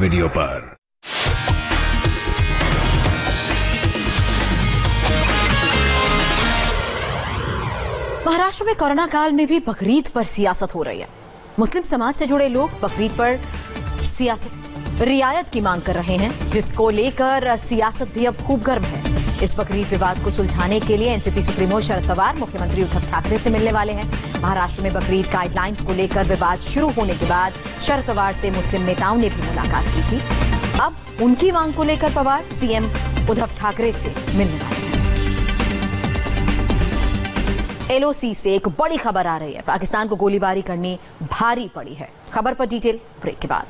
Video पर। महाराष्ट्र में corona काल में भी बकरीद पर सियासत हो रही है। मुस्लिम समाज से जुड़े लोग बकरीद पर सियासत रियायत की मांग कर रहे हैं, जिसको लेकर सियासत भी अब खूब गर्म है। इस बकरीद विवाद को सुलझाने के लिए एनसीपी सुप्रीमो शरद पवार, मुख्यमंत्री उद्धव ठाकरे से मिलने वाले हैं। महाराष्ट्र में बकरीद गाइडलाइंस को लेकर विवाद शुरू होने के बाद शरद पवार से मुस्लिम नेताओं ने भी मुलाकात की थी। अब उनकी मांग को लेकर पवार, सीएम उद्धव ठाकरे से मिलने वाले हैं। एलओसी से एक बड़ी खबर आ रही है। पाकिस्तान को गोलीबारी करनी भारी पड़ी है। खबर पर डिटेल ब्रेक के बाद।